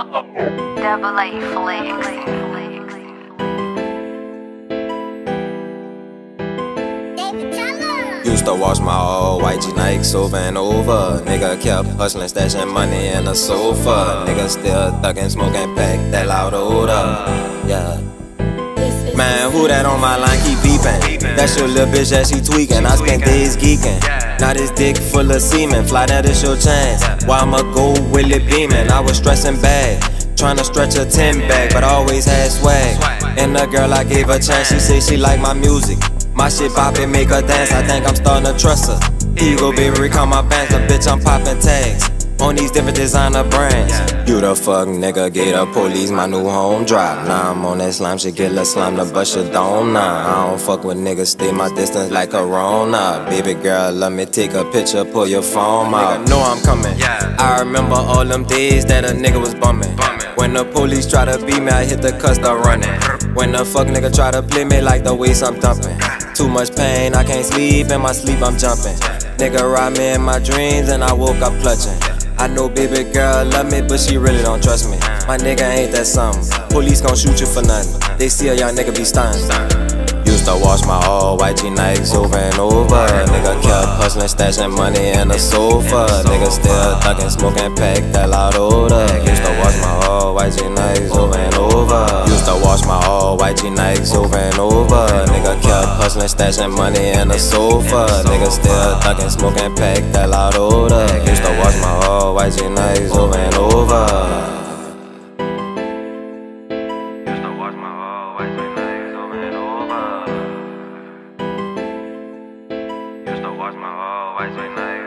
Double A flex. Used to wash my old white G Nikes over and over. Nigga kept hustling, stashing money in the sofa. Nigga still thuggin', smoking, pack that loud odor. Yeah. Man, who that on my line keep beeping? That's your little bitch that she tweaking. I spent days geeking. Now this dick full of semen. Fly that is your chance. Why I'ma go Willie beaming? I was stressing bad. Trying to stretch a 10 bag, but I always had swag. And the girl I gave a chance, she say she like my music. My shit poppin', make her dance. I think I'm starting to trust her. Go, baby, recall my bands. The bitch, I'm poppin' tags on these different designer brands. You the fuck nigga, get the police, my new home drop. Now I'm on that slime shit, get a slime to bust your dome now. I don't fuck with niggas, stay my distance like a Corona. Baby girl, let me take a picture, pull your phone out. Nigga, know I'm coming. Yeah. I remember all them days that a nigga was bumming. When the police try to beat me, I hit the cuss, start running. When the fuck nigga try to play me like the waist I'm dumping. Too much pain, I can't sleep, in my sleep I'm jumping. Nigga ride me in my dreams and I woke up clutching. I know baby girl love me, but she really don't trust me. My nigga ain't that something. Police gon' shoot you for nothing. They see a young nigga be stunned. Used to wash my all white G Nikes over and over. Nigga kept hustling, stashing money in the sofa. Nigga still thuggin', smoking, pack that loud odor. Used to wash my all white G Nikes over and over. Used to wash my all white G Nikes over and over. Nigga kept hustling, stashing money in the sofa. Niggas still thugging, smoking pack that lot older. Used to watch my whole white nights over and over. Used to watch my whole white nights over and over. Used to watch my whole white nights.